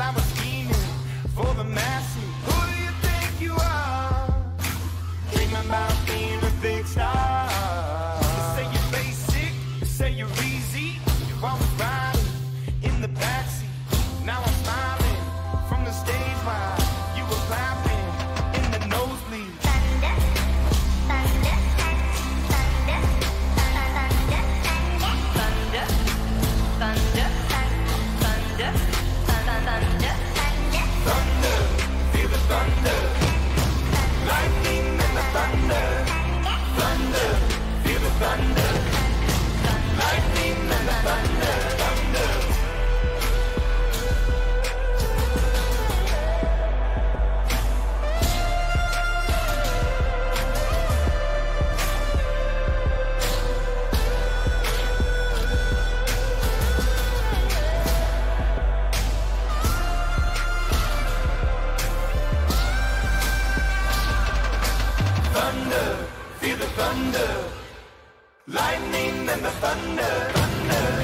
I was scheming for the masses. Who do you think you are? Dreaming about being a big star. You say you're basic, you say you're easy. you're always riding thunder, feel the thunder, lightning and the thunder, thunder.